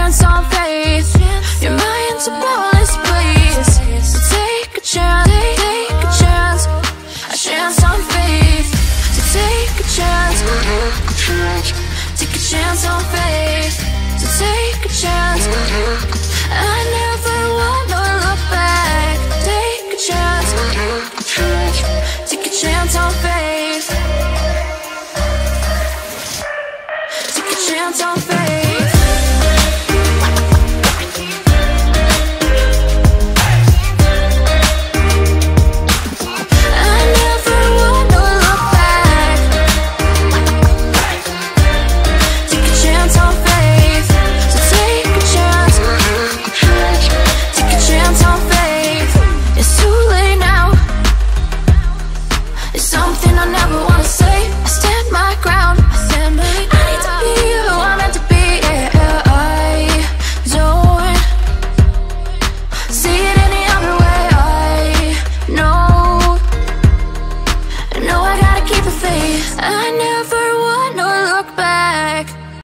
Chance on faith. Your mind's a bonus, please. So take a chance, take a chance, a chance on faith. So take a chance, take a chance on faith. So take a chance. I never wanna look back. Take a chance, take a chance on faith. Take a chance on faith. back.